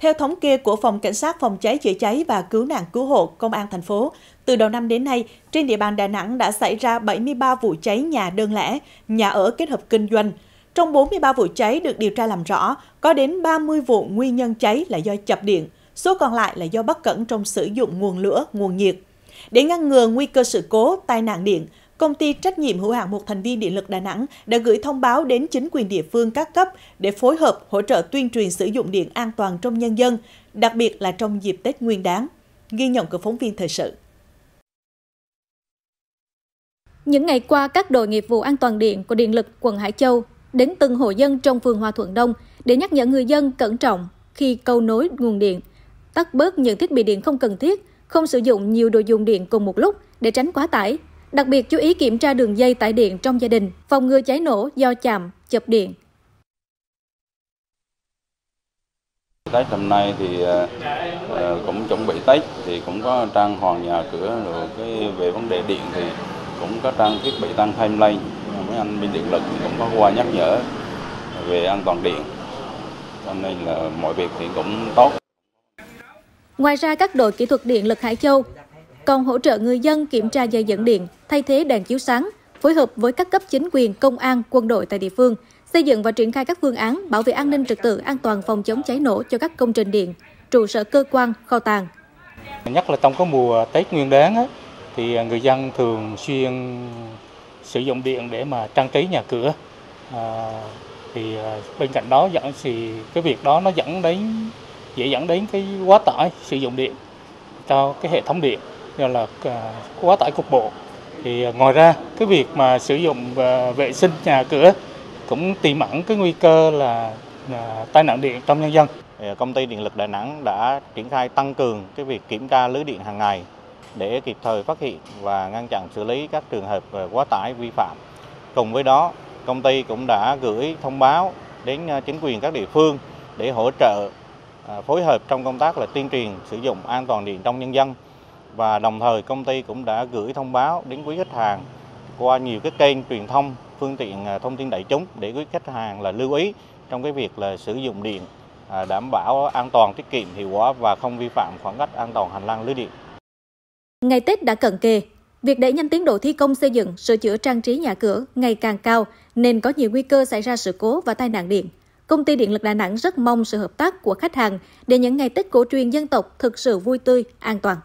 Theo thống kê của Phòng Cảnh sát Phòng cháy chữa cháy và Cứu nạn Cứu hộ Công an thành phố, từ đầu năm đến nay, trên địa bàn Đà Nẵng đã xảy ra 73 vụ cháy nhà đơn lẻ, nhà ở kết hợp kinh doanh. Trong 43 vụ cháy được điều tra làm rõ, có đến 30 vụ nguyên nhân cháy là do chập điện, số còn lại là do bất cẩn trong sử dụng nguồn lửa, nguồn nhiệt. Để ngăn ngừa nguy cơ sự cố, tai nạn điện, công ty trách nhiệm hữu hạn một thành viên điện lực Đà Nẵng đã gửi thông báo đến chính quyền địa phương các cấp để phối hợp hỗ trợ tuyên truyền sử dụng điện an toàn trong nhân dân, đặc biệt là trong dịp Tết Nguyên đán. Ghi nhận của phóng viên thời sự. Những ngày qua, các đội nghiệp vụ an toàn điện của Điện lực quận Hải Châu đến từng hộ dân trong phường Hòa Thuận Đông để nhắc nhở người dân cẩn trọng khi câu nối nguồn điện, tắt bớt những thiết bị điện không cần thiết, không sử dụng nhiều đồ dùng điện cùng một lúc để tránh quá tải. Đặc biệt chú ý kiểm tra đường dây tải điện trong gia đình, phòng ngừa cháy nổ do chạm, chập điện. Tết năm nay thì uh, cũng chuẩn bị Tết thì cũng có trang hoàng nhà cửa rồi cái về vấn đề điện thì cũng có trang thiết bị tăng thêm lên mấy anh bên điện lực cũng có qua nhắc nhở về an toàn điện. Cho nên là mọi việc thì cũng tốt. Ngoài ra, các đội kỹ thuật điện lực Hải Châu còn hỗ trợ người dân kiểm tra dây dẫn điện, thay thế đèn chiếu sáng, phối hợp với các cấp chính quyền, công an, quân đội tại địa phương, xây dựng và triển khai các phương án bảo vệ an ninh trật tự, an toàn phòng chống cháy nổ cho các công trình điện, trụ sở cơ quan, kho tàng. Nhất là trong cái mùa Tết Nguyên đán á, thì người dân thường xuyên sử dụng điện để mà trang trí nhà cửa. À, thì à, bên cạnh đó dẫn thì cái việc đó nó dẫn đến dễ dẫn đến cái quá tải sử dụng điện cho cái hệ thống điện gọi là à, quá tải cục bộ thì à, ngoài ra cái việc mà sử dụng à, vệ sinh nhà cửa cũng tiềm ẩn cái nguy cơ là, là tai nạn điện trong nhân dân. Công ty điện lực Đà Nẵng đã triển khai tăng cường cái việc kiểm tra lưới điện hàng ngày để kịp thời phát hiện và ngăn chặn xử lý các trường hợp quá tải vi phạm. Cùng với đó, công ty cũng đã gửi thông báo đến chính quyền các địa phương để hỗ trợ phối hợp trong công tác là tuyên truyền sử dụng an toàn điện trong nhân dân và đồng thời công ty cũng đã gửi thông báo đến quý khách hàng qua nhiều cái kênh truyền thông phương tiện à, thông tin đại chúng để quý khách hàng là lưu ý trong cái việc là sử dụng điện à, đảm bảo an toàn tiết kiệm hiệu quả và không vi phạm khoảng cách an toàn hành lang lưới điện. Ngày Tết đã cận kề, việc đẩy nhanh tiến độ thi công xây dựng, sửa chữa trang trí nhà cửa ngày càng cao nên có nhiều nguy cơ xảy ra sự cố và tai nạn điện. Công ty Điện lực Đà Nẵng rất mong sự hợp tác của khách hàng để những ngày Tết cổ truyền dân tộc thực sự vui tươi, an toàn.